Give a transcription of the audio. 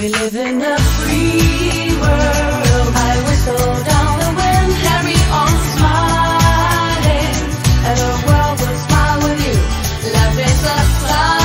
We live in a free world. I whistle down the wind, carry on smiling. And the world will smile with you. Love is a smile.